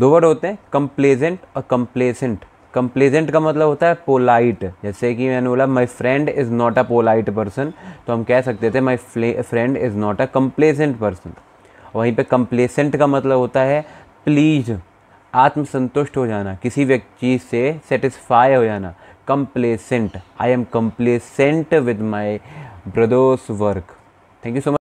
दो वर्ड होते हैं कंप्लेजेंट और कंप्लेसेंट कंप्लेजेंट का मतलब होता है पोलाइट जैसे कि मैंने बोला my friend is not a polite person तो हम कह सकते थे my friend is not a complacent person वहीं पे कंप्लेसेंट का मतलब होता है प्लीज़ आत्मसंतुष्ट हो जाना, किसी व्यक्ति से सेटिस्फाई हो जाना. Complacent I am complacent with my brother's work thank you so much